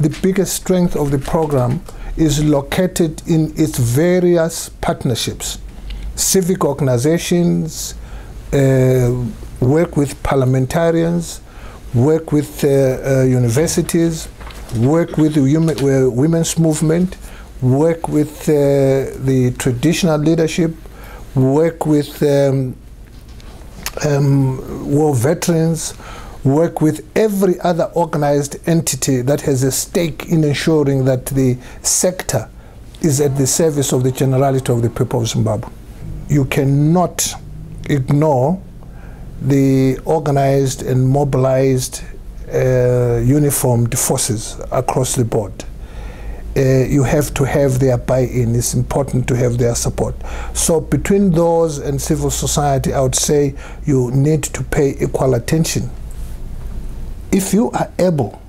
the biggest strength of the program is located in its various partnerships. Civic organizations uh, work with parliamentarians, work with uh, uh, universities, work with the uh, women's movement, work with uh, the traditional leadership, work with um, um, war veterans, work with every other organized entity that has a stake in ensuring that the sector is at the service of the generality of the people of Zimbabwe. You cannot ignore the organized and mobilized uh, uniformed forces across the board. Uh, you have to have their buy-in. It's important to have their support. So between those and civil society, I would say you need to pay equal attention. If you are able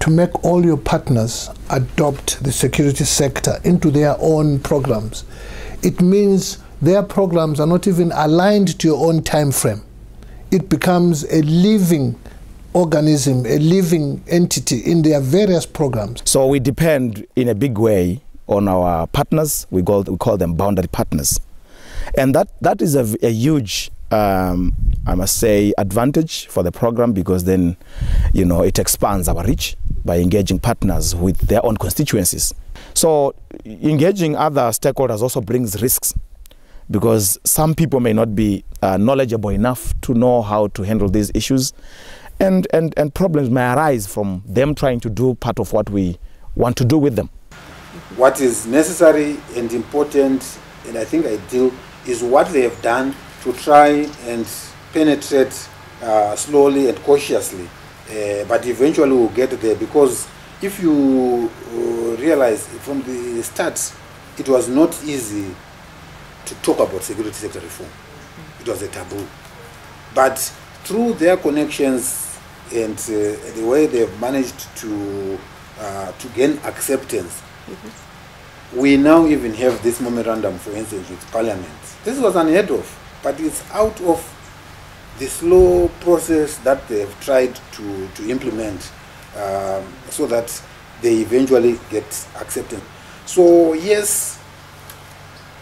to make all your partners adopt the security sector into their own programs, it means their programs are not even aligned to your own time frame. It becomes a living organism, a living entity in their various programs. So we depend in a big way on our partners. We call, we call them boundary partners. And that, that is a, a huge, um, I must say, advantage for the program because then, you know, it expands our reach by engaging partners with their own constituencies. So engaging other stakeholders also brings risks because some people may not be uh, knowledgeable enough to know how to handle these issues. And, and, and problems may arise from them trying to do part of what we want to do with them. What is necessary and important, and I think ideal, is what they have done to try and penetrate uh, slowly and cautiously. Uh, but eventually we'll get there because if you uh, realize from the start, it was not easy to talk about security sector reform. It was a taboo. But through their connections and uh, the way they've managed to uh, to gain acceptance, mm -hmm. we now even have this memorandum, for instance, with Parliament. This was unheard of, but it's out of the slow process that they've tried to, to implement um, so that they eventually get acceptance. So yes,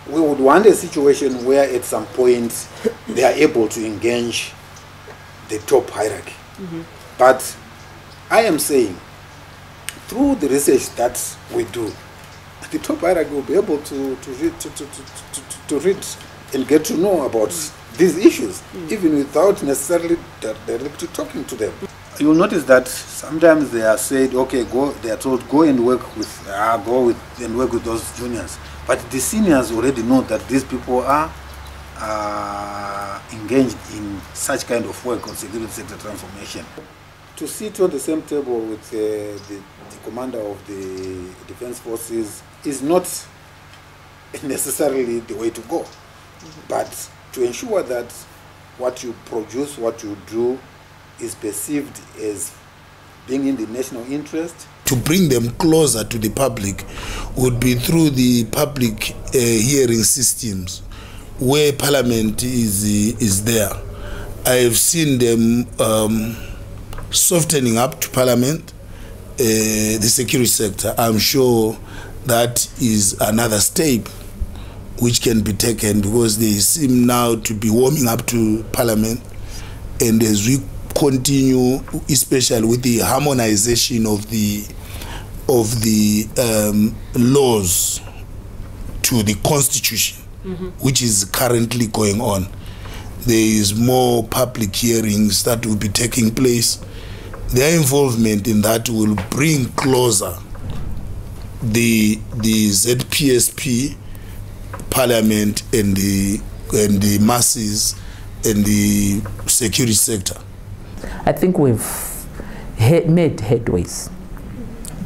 we would want a situation where at some point they are able to engage the top hierarchy. Mm -hmm. But I am saying, through the research that we do, the top hierarchy will be able to, to, read, to, to, to, to, read and get to know about mm these issues, mm even without necessarily directly talking to them. You'll notice that sometimes they are said, okay, go. They are told, go and work with, uh, go with and work with those juniors. But the seniors already know that these people are uh, engaged in such kind of work on security sector transformation. To sit on the same table with uh, the, the commander of the defense forces is not necessarily the way to go. Mm -hmm. But to ensure that what you produce, what you do, is perceived as being in the national interest to bring them closer to the public would be through the public uh, hearing systems where parliament is uh, is there i have seen them um, softening up to parliament uh, the security sector i'm sure that is another step which can be taken because they seem now to be warming up to parliament and as we continue especially with the harmonization of the of the um, laws to the constitution mm -hmm. which is currently going on there is more public hearings that will be taking place their involvement in that will bring closer the the ZPSP parliament and the and the masses and the security sector I think we've made headways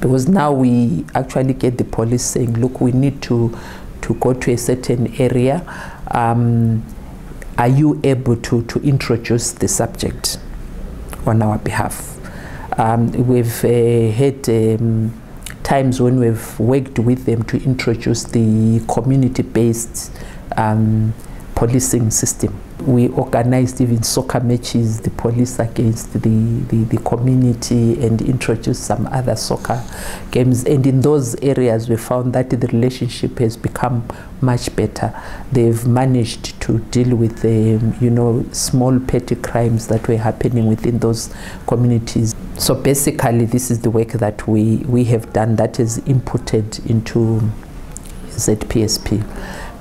because now we actually get the police saying, look, we need to, to go to a certain area. Um, are you able to, to introduce the subject on our behalf? Um, we've uh, had um, times when we've worked with them to introduce the community-based um, policing system We organized even soccer matches, the police against the, the, the community, and introduced some other soccer games. And in those areas, we found that the relationship has become much better. They've managed to deal with the, you know, small petty crimes that were happening within those communities. So basically, this is the work that we, we have done that is inputted into ZPSP.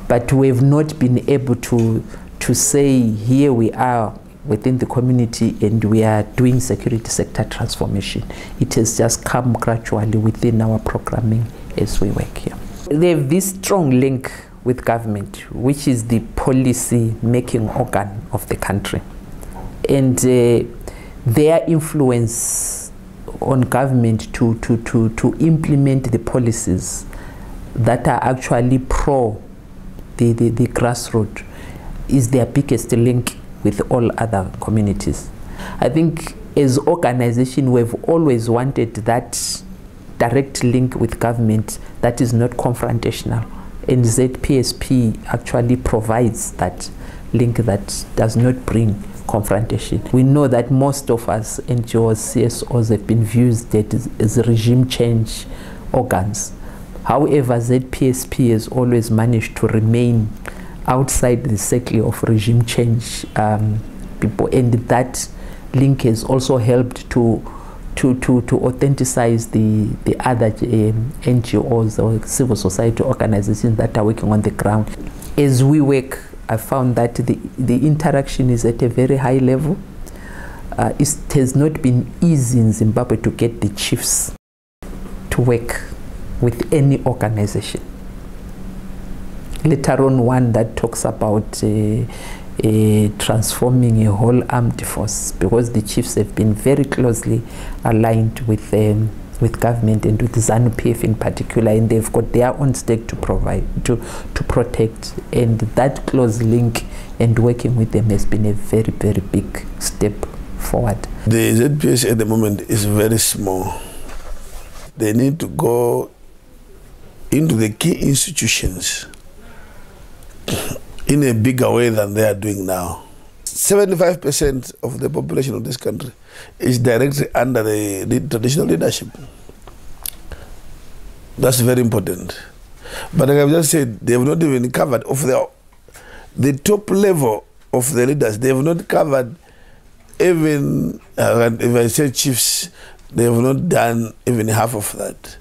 But we have not been able to, to say here we are within the community and we are doing security sector transformation. It has just come gradually within our programming as we work here. They have this strong link with government, which is the policy making organ of the country. And uh, their influence on government to, to, to, to implement the policies that are actually pro the, the, the grassroots is their biggest link with all other communities. I think as organization we've always wanted that direct link with government that is not confrontational and ZPSP actually provides that link that does not bring confrontation. We know that most of us NGOs, CSOs have been viewed as, as regime change organs. However, ZPSP has always managed to remain outside the circle of regime change um, people, and that link has also helped to to, to, to authenticize the, the other um, NGOs or civil society organizations that are working on the ground. As we work, I found that the, the interaction is at a very high level. Uh, it has not been easy in Zimbabwe to get the chiefs to work with any organization. Later on, one that talks about uh, uh, transforming a whole armed force because the chiefs have been very closely aligned with um, with government and with ZANU PF in particular, and they've got their own stake to provide to to protect, and that close link and working with them has been a very very big step forward. The ZPS at the moment is very small. They need to go into the key institutions in a bigger way than they are doing now. 75% of the population of this country is directly under the, traditional leadership. That's very important. But like I've just said, they have not even covered of the the top level of the leaders. They have not covered even uh, if I say chiefs, they have not done even half of that.